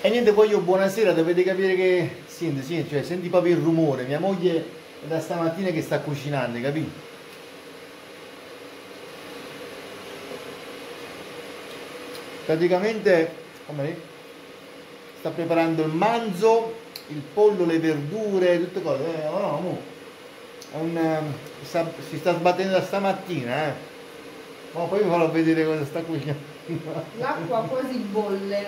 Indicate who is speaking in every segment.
Speaker 1: E niente, poi io buonasera, dovete capire che... Senti, senti, cioè, senti proprio il rumore. Mia moglie è da stamattina che sta cucinando, capito? Praticamente, come sta preparando il manzo, il pollo, le verdure, tutte cose. Eh, no, no, ehm, sta- si sta sbattendo da stamattina, eh. Ma poi vi farò vedere cosa sta cucinando.
Speaker 2: L'acqua quasi bolle.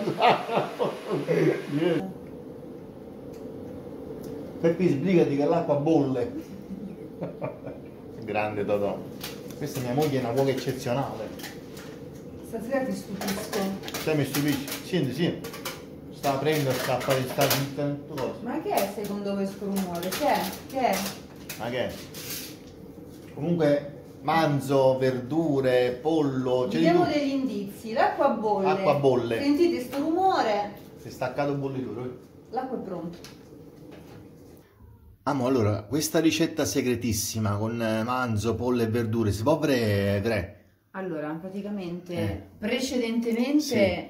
Speaker 1: Peppi sbrigati che l'acqua bolle. Grande Totò. Questa mia moglie è una cuoca eccezionale.
Speaker 2: Stasera ti stupisco.
Speaker 1: Sai mi stupisci? Senti, sì. Sta aprendo, sta a fare sta tutto cosa.
Speaker 2: Ma che è secondo questo rumore? Che è? Che è?
Speaker 1: Ma che è? Comunque manzo, verdure, pollo, c'è di
Speaker 2: Diamo
Speaker 1: tutto.
Speaker 2: degli indizi. L'acqua bolle.
Speaker 1: Acqua bolle.
Speaker 2: Sentite sto rumore?
Speaker 1: Si è staccato un bollitore.
Speaker 2: L'acqua è pronta.
Speaker 1: Amo, allora, questa ricetta segretissima con eh, manzo, pollo e verdure, si può avere tre?
Speaker 2: Allora, praticamente,
Speaker 1: Eh.
Speaker 2: precedentemente
Speaker 1: Sì.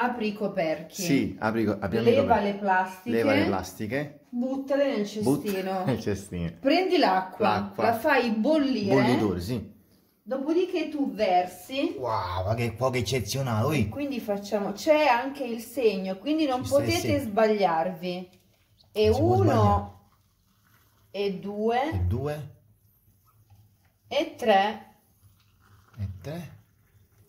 Speaker 2: Apri i coperchi.
Speaker 1: Sì, apri, apriamo i
Speaker 2: Leva
Speaker 1: coperti.
Speaker 2: le plastiche.
Speaker 1: Leva le plastiche.
Speaker 2: Buttale nel
Speaker 1: Butta
Speaker 2: cestino.
Speaker 1: nel cestino.
Speaker 2: Prendi l'acqua,
Speaker 1: L'acqua.
Speaker 2: la fai bollire.
Speaker 1: Bollitore, sì.
Speaker 2: Dopodiché tu versi.
Speaker 1: Wow, ma che cuoco eccezionale, ui.
Speaker 2: Quindi facciamo, c'è anche il segno, quindi non
Speaker 1: Ci
Speaker 2: potete sbagliarvi. E
Speaker 1: Non
Speaker 2: uno, e
Speaker 1: E
Speaker 2: due,
Speaker 1: due,
Speaker 2: e tre,
Speaker 1: e tre.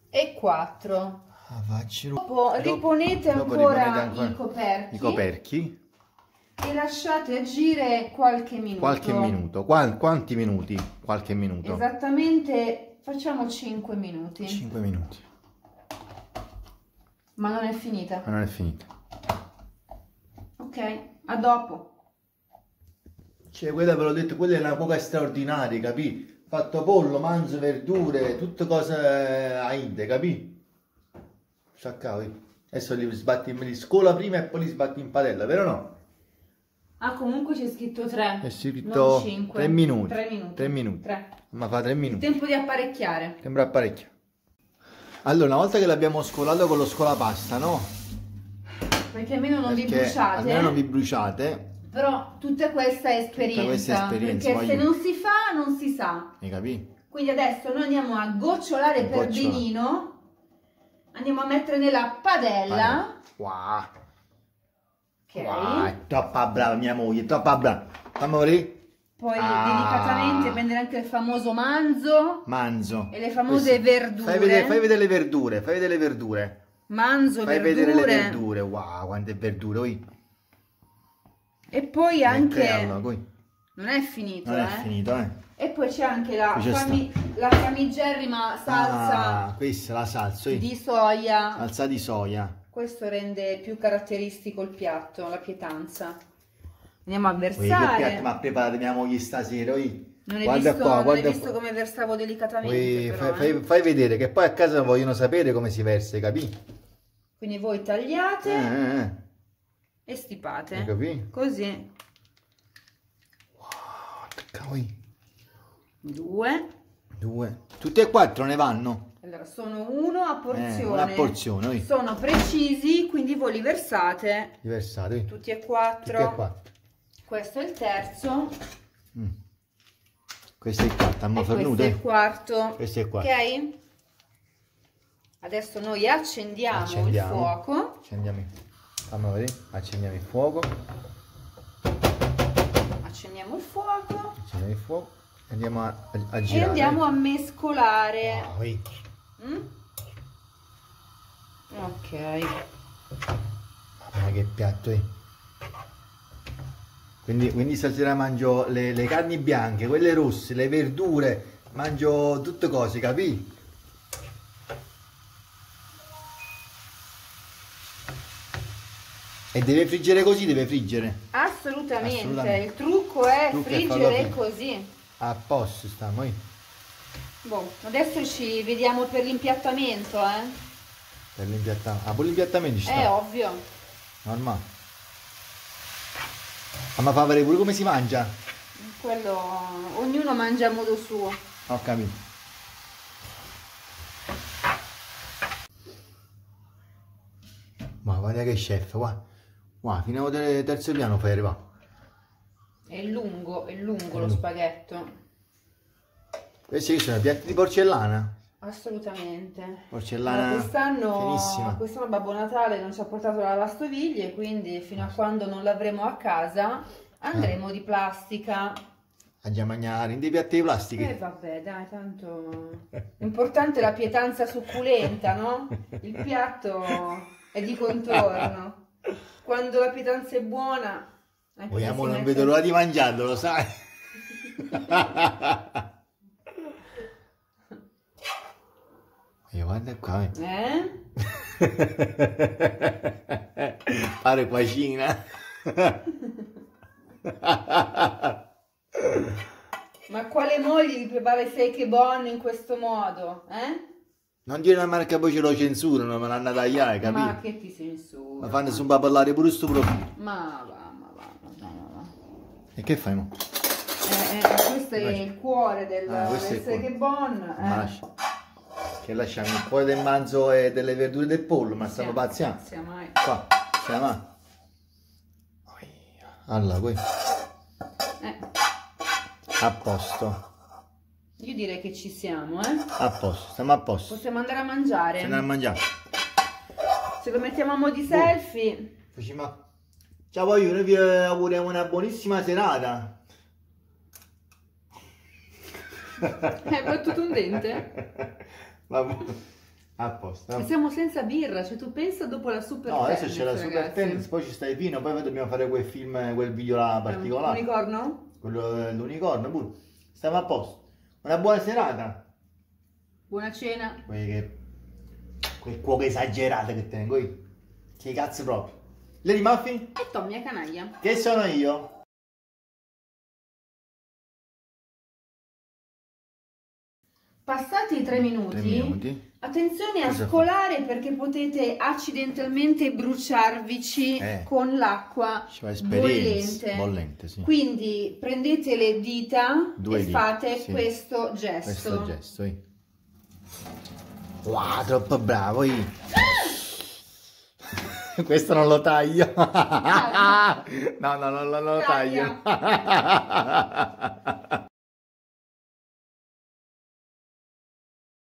Speaker 2: e quattro.
Speaker 1: Ah, facci ru-
Speaker 2: Dopo riponete
Speaker 1: dopo
Speaker 2: ancora
Speaker 1: ancora
Speaker 2: i coperchi,
Speaker 1: I coperchi.
Speaker 2: e lasciate agire qualche minuto.
Speaker 1: Qualche minuto. Qua- quanti minuti? Qualche minuto.
Speaker 2: Esattamente, facciamo 5 minuti.
Speaker 1: 5 minuti.
Speaker 2: Ma non è finita.
Speaker 1: Ma non è finita.
Speaker 2: Ok, a dopo.
Speaker 1: Cioè, quella ve l'ho detto, quella è una cuoca straordinaria, capì? Fatto pollo, manzo, verdure, tutte cose eh, a inde, capì? Saccavi. Adesso li sbatti in li scola prima e poi li sbatti in padella, vero o no?
Speaker 2: Ah, comunque c'è scritto 3.
Speaker 1: È scritto
Speaker 2: 5.
Speaker 1: 3 minuti.
Speaker 2: 3 minuti.
Speaker 1: 3 minuti.
Speaker 2: 3.
Speaker 1: Ma fa 3 minuti.
Speaker 2: Tempo di apparecchiare.
Speaker 1: Sembra parecchio. Allora, una volta che l'abbiamo scolato con lo scolapasta, no?
Speaker 2: Perché almeno non vi
Speaker 1: Perché
Speaker 2: bruciate.
Speaker 1: Almeno non vi bruciate,
Speaker 2: Però tutta questa è esperienza.
Speaker 1: questa esperienza,
Speaker 2: Perché se non si fa, non si sa.
Speaker 1: hai capito?
Speaker 2: Quindi adesso noi andiamo a gocciolare per
Speaker 1: Gocciola.
Speaker 2: Andiamo a mettere nella padella.
Speaker 1: Wow.
Speaker 2: Ok.
Speaker 1: Wow, è troppo brava mia moglie, troppo brava. Vedere.
Speaker 2: Poi
Speaker 1: Ah.
Speaker 2: delicatamente prendere anche il famoso manzo.
Speaker 1: Manzo.
Speaker 2: E le famose verdure.
Speaker 1: Fai vedere, fai vedere le verdure, fai vedere le verdure.
Speaker 2: Manzo,
Speaker 1: Fai
Speaker 2: verdure.
Speaker 1: vedere le verdure. Wow, quante verdure. Oi.
Speaker 2: E poi anche...
Speaker 1: Poi.
Speaker 2: Non è finito,
Speaker 1: Non
Speaker 2: eh.
Speaker 1: è finito, eh.
Speaker 2: E poi c'è anche la, fami- la famigerrima salsa
Speaker 1: Ah, questa è la salsa, oi.
Speaker 2: di soia.
Speaker 1: Salsa di soia.
Speaker 2: Questo rende più caratteristico il piatto, la pietanza. Andiamo a
Speaker 1: Oi, che piatto
Speaker 2: versare.
Speaker 1: mi ha preparato mia moglie stasera, oi.
Speaker 2: Non hai
Speaker 1: Guarda
Speaker 2: visto,
Speaker 1: qua,
Speaker 2: non
Speaker 1: guarda
Speaker 2: hai visto
Speaker 1: qua.
Speaker 2: come versavo delicatamente,
Speaker 1: Oi,
Speaker 2: però,
Speaker 1: fai,
Speaker 2: eh.
Speaker 1: fai- fai vedere che poi a casa vogliono sapere come si versa, capì?
Speaker 2: Quindi voi
Speaker 1: Eh,
Speaker 2: tagliate
Speaker 1: eh, eh.
Speaker 2: e stipate.
Speaker 1: Capì?
Speaker 2: Così.
Speaker 1: Cavoli.
Speaker 2: Due.
Speaker 1: Due. Tutte e quattro ne vanno?
Speaker 2: Allora, sono uno a porzione.
Speaker 1: Eh, una porzione, oi.
Speaker 2: Sono precisi, quindi voi li versate
Speaker 1: Diversate, oi.
Speaker 2: tutti e quattro.
Speaker 1: Tutte e quattro.
Speaker 2: Questo è il terzo.
Speaker 1: Mm. Questo è il quarto,
Speaker 2: e questo è
Speaker 1: eh.
Speaker 2: il quarto.
Speaker 1: Questo è il quarto.
Speaker 2: Ok? Adesso noi accendiamo,
Speaker 1: Accendiamo.
Speaker 2: il fuoco.
Speaker 1: Accendiamo. Fammi vedere. Accendiamo il fuoco.
Speaker 2: Accendiamo il fuoco.
Speaker 1: Accendiamo il fuoco. E andiamo a, a, a
Speaker 2: E
Speaker 1: girare.
Speaker 2: andiamo a mescolare.
Speaker 1: Ah, oi.
Speaker 2: Mm? Ok.
Speaker 1: Mamma che piatto è. Quindi, quindi stasera mangio le, le carni bianche, quelle rosse, le verdure, mangio tutte cose, capì? E deve friggere così, deve friggere.
Speaker 2: Assolutamente.
Speaker 1: Assolutamente.
Speaker 2: Il trucco è
Speaker 1: Il trucco è
Speaker 2: friggere
Speaker 1: friggere.
Speaker 2: così.
Speaker 1: A posto stiamo.
Speaker 2: Boh, adesso ci vediamo per l'impiattamento, eh?
Speaker 1: Per l'impiattamento. Ah, pure l'impiattamento ci
Speaker 2: È
Speaker 1: sta.
Speaker 2: ovvio.
Speaker 1: Normale. Ah, ma fa vedere pure come si mangia?
Speaker 2: Quello, ognuno mangia a modo suo.
Speaker 1: Ho capito. Ma guarda che chef, qua. Qua, fino al terzo piano fai arrivare.
Speaker 2: È lungo, è lungo
Speaker 1: È
Speaker 2: lo
Speaker 1: lungo.
Speaker 2: spaghetto.
Speaker 1: Questi sono piatti di porcellana.
Speaker 2: Assolutamente.
Speaker 1: Porcellana
Speaker 2: quest'anno, quest'anno Babbo Natale non ci ha portato la lavastoviglie, quindi fino a quando non l'avremo a casa andremo
Speaker 1: Eh.
Speaker 2: di plastica.
Speaker 1: A già mangiare in dei piatti di plastica.
Speaker 2: E vabbè, dai, tanto l'importante è la pietanza succulenta, no? Il piatto è di contorno. Quando la pietanza è buona,
Speaker 1: Vogliamo, non vedo l'ora di mangiarlo, lo sai? E guarda qua, eh.
Speaker 2: Eh?
Speaker 1: Pare cucina.
Speaker 2: Ma quale moglie vi prepara i fake bon in questo modo? Eh?
Speaker 1: Non dire una marca poi ce lo censurano, me l'hanno tagliare,
Speaker 2: Ma
Speaker 1: capito?
Speaker 2: che ti censura?
Speaker 1: Ma fanno su un parlare pure sto profilo.
Speaker 2: Ma va, ma va, ma va, ma va.
Speaker 1: E che fai mo?
Speaker 2: Eh, eh, questo è il cuore del,
Speaker 1: Ah.
Speaker 2: Seke Bon.
Speaker 1: Ma
Speaker 2: Eh.
Speaker 1: Che lasciamo il cuore del manzo e delle verdure del pollo, ma stiamo pazziando.
Speaker 2: Pazziamo, mai.
Speaker 1: Qua, siamo. Allora, qui,
Speaker 2: Eh,
Speaker 1: a posto.
Speaker 2: Io direi che ci siamo, eh.
Speaker 1: A posto, stiamo a posto.
Speaker 2: Possiamo andare a mangiare.
Speaker 1: Se ne a mangiare.
Speaker 2: Se lo mettiamo a mo' di selfie.
Speaker 1: Facciamo. Ciao voglio, noi vi auguriamo una buonissima serata.
Speaker 2: Hai battuto un dente?
Speaker 1: Vabbè. A posto.
Speaker 2: E siamo senza birra, cioè tu pensa dopo la super
Speaker 1: No, adesso c'è la super
Speaker 2: ragazzi.
Speaker 1: tennis, poi ci stai fino, poi dobbiamo fare quel film, quel video là particolare.
Speaker 2: Unicorno?
Speaker 1: Quello dell'unicorno pure. Stiamo a posto. Una buona serata.
Speaker 2: Buona cena.
Speaker 1: Quei che... Quel cuoco esagerato che tengo io. Che cazzo proprio. Lady Muffin?
Speaker 2: E Tommy è canaglia.
Speaker 1: Che sono io?
Speaker 2: Passati i tre minuti,
Speaker 1: Tre minuti.
Speaker 2: attenzione a
Speaker 1: Cosa fa?
Speaker 2: scolare perché potete accidentalmente bruciarvici
Speaker 1: Eh.
Speaker 2: con l'acqua
Speaker 1: fa
Speaker 2: bollente.
Speaker 1: Bollente, sì.
Speaker 2: Quindi prendete le dita
Speaker 1: Due
Speaker 2: e
Speaker 1: dita,
Speaker 2: fate
Speaker 1: sì.
Speaker 2: questo gesto.
Speaker 1: Questo gesto, sì. Wow, troppo bravo io. Questo non lo taglio. no, no, no, non lo taglio.